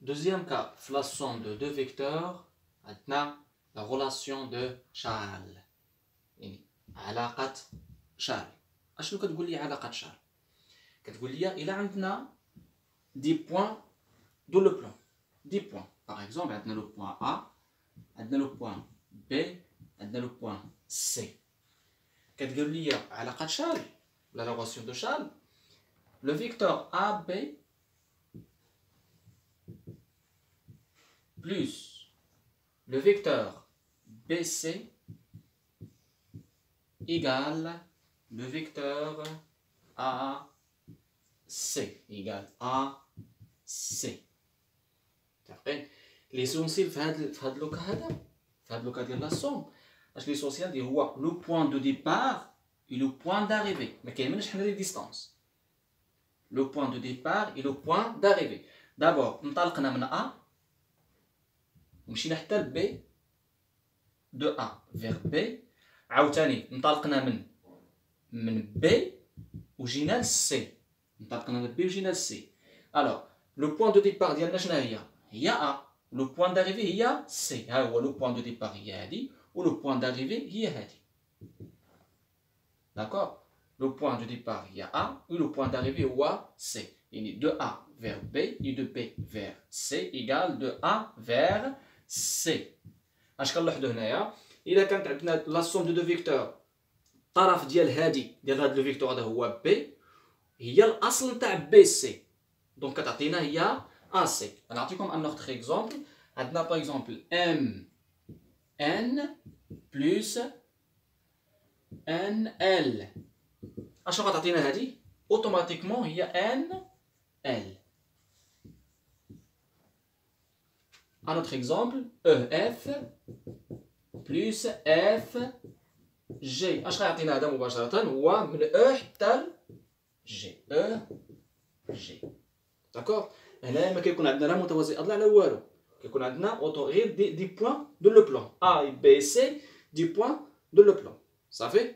Deuxième cas, la somme de deux vecteurs, maintenant la relation de Charles. يعني علاقة شال. اشنو كتقول لي علاقة شال؟ كتقول لي إلا عندنا دي بوان دو لو بلان. دي بوان. Par exemple, عندنا لو بوان A, عندنا لو بوان B, عندنا لو بوان C. كتقول لي علاقة شال ولا لا relation de Charles. Le vecteur AB plus le vecteur BC égale le vecteur AC égale AC. L'essentiel في هذا في هذا اللوكا هذا في هذا اللوكا ديال لا سوم اش ليسونسيال ديال هو لو بوان دو ديبار et le point d'arrivée ما كاينش حنا لي ديستانس لو بوان دو ديبار et le point d'arrivée d'abord انطلقنا من A ومشينا حتى ل B دو A vers B عاوتاني انطلقنا من من B وجينا ل C انطلقنا من B وجينا ل C alors le point de départ ديالنا شنو هي هي A لو بوان d'arrivée هي C ها هو لو بوان دو ديبار هي هادي ولو بوان d'arrivée هي هادي D'accord Le point de départ, il y a A, et le point d'arrivée, il y a C. Il est de A vers B, et de B vers C égale de A vers C. اش كنلاحظوا هنايا؟ إلا كانت عندنا لا سوم دو دو فيكتور الطرف ديال هادي ديال هاد لو فيكتور هذا هو بي هي الأصل تاع بي سي دونك كتعطينا هي ا سي نعطيكم ان اوتر اكزومبل عندنا باغ اكزومبل ام ان بلس ان ال اشنو غتعطينا هادي؟ اوتوماتيكمون هي ان ال Un autre exemple, EF plus F G. اش غيعطينا هذا مباشرة هو من E حتى ل G. E G. داكوغ هنا ما كيكون عندنا لا متوازي اضلاع لا والو كيكون عندنا اوتو غير دي, دي بوان دو لو بلان A B C دي بوان دو لو بلان صافي